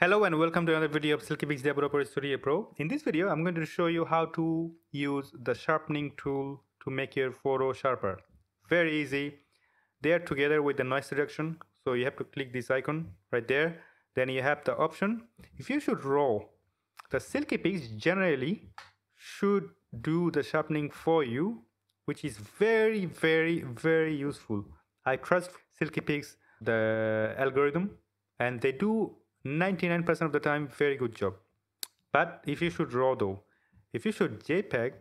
Hello and welcome to another video of SilkyPix Developer Studio Pro. In this video, I'm going to show you how to use the sharpening tool to make your photo sharper. Very easy. They are together with the noise reduction. So you have to click this icon right there. Then you have the option. If you should raw, the SilkyPix generally should do the sharpening for you, which is very, very, very useful. I trust SilkyPix, the algorithm, and they do 99% of the time very good job. But if you should raw though if you should jpeg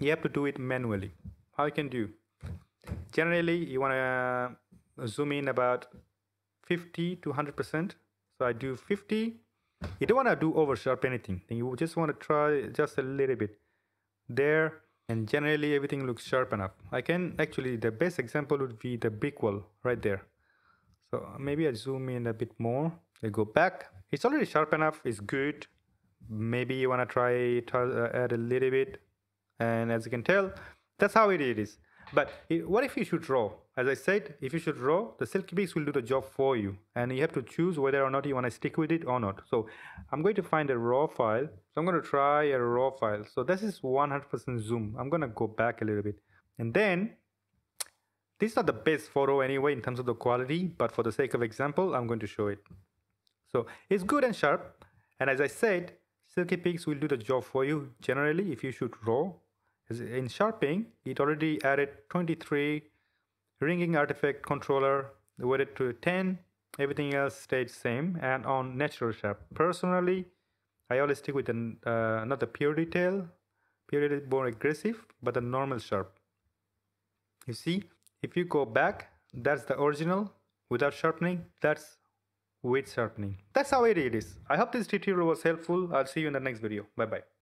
you have to do it manually. How you can do generally you want to zoom in about 50 to 100 percent. So i do 50 you don't want to do over sharp anything. You just want to try just a little bit there and generally everything looks sharp enough. I can actually the best example would be the brick wall right there. So maybe i zoom in a bit more Go back. It's already sharp enough. It's good. Maybe you want to try to uh, add a little bit. And as you can tell, that's how it is. But what if you should raw? As I said, if you should raw, the SilkyPix will do the job for you. And you have to choose whether or not you want to stick with it or not. So I'm going to find a raw file. So I'm going to try a raw file. So this is 100% zoom. I'm going to go back a little bit. And then this is not the best photo anyway in terms of the quality, but for the sake of example, I'm going to show it. So it's good and sharp. And as I said, SilkyPix will do the job for you generally if you shoot raw. In sharpening, it already added 23 ringing artifact controller, weighted to 10. Everything else stayed same and on natural sharp. Personally, I always stick with the, uh, not the pure detail. Pure detail is more aggressive, but the normal sharp. You see, if you go back, that's the original without sharpening. That's with sharpening. That's how it is. I hope this tutorial was helpful. I'll see you in the next video. Bye bye.